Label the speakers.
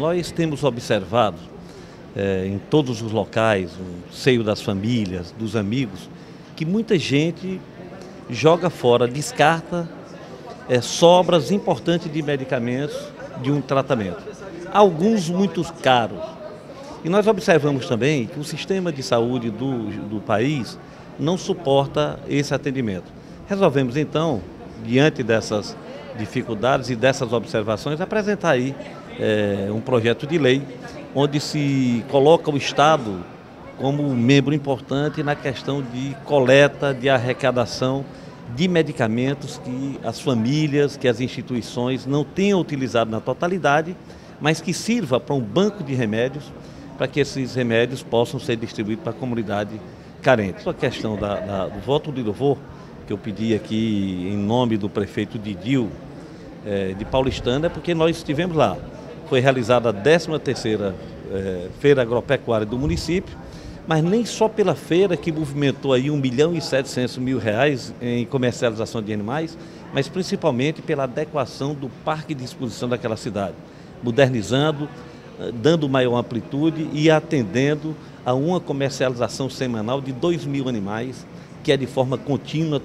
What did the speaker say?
Speaker 1: Nós temos observado é, em todos os locais, no seio das famílias, dos amigos, que muita gente joga fora, descarta é, sobras importantes de medicamentos de um tratamento. Alguns muito caros. E nós observamos também que o sistema de saúde do, do país não suporta esse atendimento. Resolvemos então, diante dessas dificuldades e dessas observações, apresentar aí é, um projeto de lei onde se coloca o Estado como membro importante na questão de coleta, de arrecadação de medicamentos que as famílias, que as instituições não tenham utilizado na totalidade, mas que sirva para um banco de remédios, para que esses remédios possam ser distribuídos para a comunidade carente. A questão da, da, do voto de louvor, que eu pedi aqui em nome do prefeito Didil é, de Paulistana, é porque nós estivemos lá foi realizada a 13ª é, Feira Agropecuária do município, mas nem só pela feira que movimentou aí 1 milhão e 700 mil reais em comercialização de animais, mas principalmente pela adequação do parque de exposição daquela cidade, modernizando, eh, dando maior amplitude e atendendo a uma comercialização semanal de 2 mil animais, que é de forma contínua.